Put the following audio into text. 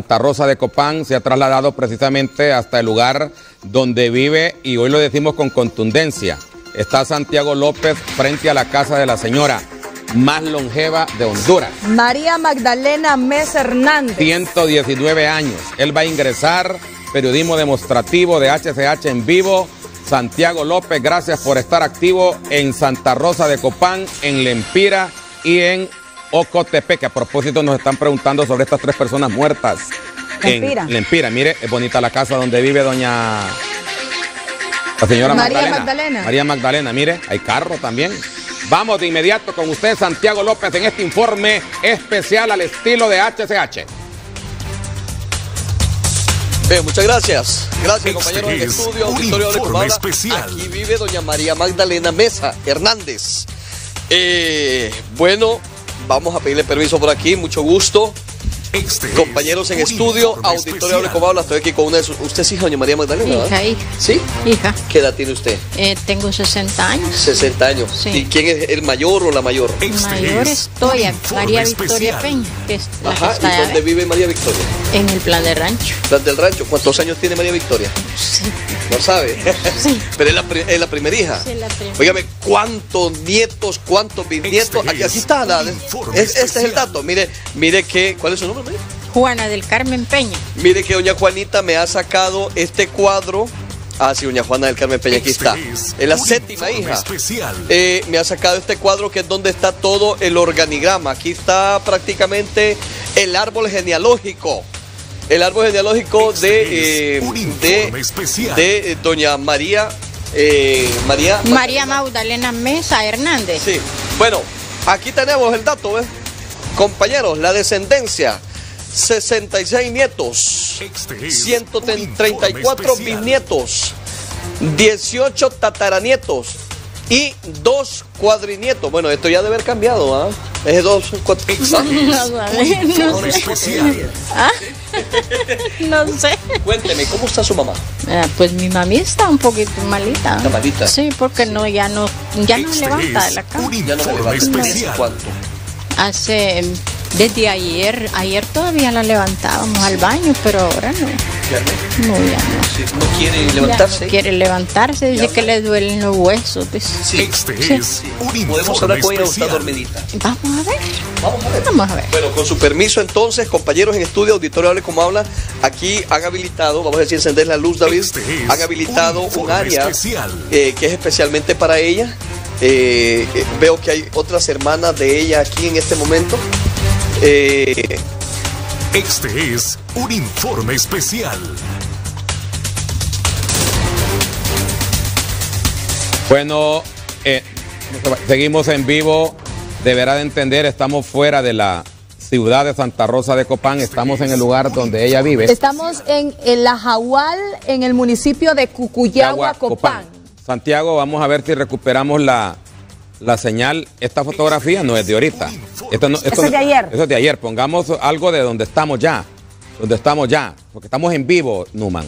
Santa Rosa de Copán se ha trasladado precisamente hasta el lugar donde vive y hoy lo decimos con contundencia. Está Santiago López frente a la casa de la señora más longeva de Honduras. María Magdalena Mesa Hernández. 119 años. Él va a ingresar periodismo demostrativo de HCH en vivo. Santiago López, gracias por estar activo en Santa Rosa de Copán, en Lempira y en Ocotepe, que a propósito nos están preguntando sobre estas tres personas muertas. Lempira. En Lempira, mire, es bonita la casa donde vive doña... La señora María Magdalena. Magdalena. María Magdalena, mire, hay carro también. Vamos de inmediato con usted, Santiago López, en este informe especial al estilo de HCH. Bien, muchas gracias. Gracias, Este compañeros del es estudio, auditorio de informe Comala. especial. Aquí vive doña María Magdalena Mesa Hernández. Eh, bueno, vamos a pedirle permiso por aquí, mucho gusto. Este es Compañeros en estudio, auditorio de especial. Comala, estoy aquí con una de sus... Usted es hija de doña María Magdalena, ¿verdad? Hija, ¿Sí? hija. ¿Qué edad tiene usted? Eh, tengo 60 años. 60 años. Sí. ¿Y quién es el mayor o la mayor? Este Mayor es estoy un a informe María Victoria especial. Peña, que es la que Ajá, ¿y dónde vive María Victoria? en el plan de rancho. Las del rancho. ¿Cuántos años tiene María Victoria? Sí, No sabe. Sí. Pero es la, pri- es la primera hija. sí, la primera. Óigame, ¿cuántos nietos, cuántos bisnietos? Este Aquí, aquí es está, la- es- este es el dato. Mire, mire que, ¿cuál es su nombre? Juana del Carmen Peña. Mire que doña Juanita me ha sacado este cuadro. Ah, sí, doña Juana del Carmen Peña, aquí está. es la séptima hija. especial. Eh, me ha sacado este cuadro que es donde está todo el organigrama. Aquí está prácticamente el árbol genealógico. El árbol genealógico de, es eh, de, de, eh, doña María. eh, María. María Magdalena Mesa Hernández. Sí. Bueno, aquí tenemos el dato, ¿ves? Compañeros, la descendencia. 66 nietos. Este es un 134 informe especial. bisnietos, 18 tataranietos y dos cuadrinietos. Bueno, esto ya debe haber cambiado, ¿ah? Es dos cuatro. Este es No, informe sé. especial. No sé. Cuénteme, ¿cómo está su mamá? Ah, pues mi mami está un poquito malita. ¿Está malita? Sí, porque no, ya no, ya no Este levanta de la cama. Ya no levanta. ¿Hace especial. cuánto? Hace, desde ayer, ayer todavía la levantábamos al baño, pero ahora no. ¿Ya no? No, ya no. Sí, ¿No quiere Ya levantarse? no quiere levantarse, dice Ya que le duelen los huesos. Sí. Este Sí. es un Podemos hablar con ella o está dormidita. Vamos a ver, Vamos a ver. vamos a ver. Bueno, con su permiso entonces, compañeros en estudio, auditorio hable como habla, aquí han habilitado, vamos a decir, encender la luz, David, Este es han habilitado un área eh, que es especialmente para ella. Eh, eh, veo que hay otras hermanas de ella aquí en este momento. Eh, Este es un informe especial. Bueno, eh, seguimos en vivo. Deberá de entender, estamos fuera de la ciudad de Santa Rosa de Copán. Estamos en el lugar donde ella vive. Estamos en, en La Jagual, en el municipio de Cucuyagua, Yagua, Copán. Santiago, vamos a ver si recuperamos la, la señal. Esta fotografía no es de ahorita. Esto no- esto Eso es de ayer. Eso es de ayer. Pongamos algo de donde estamos ya. Donde estamos ya. Porque estamos en vivo, Numan.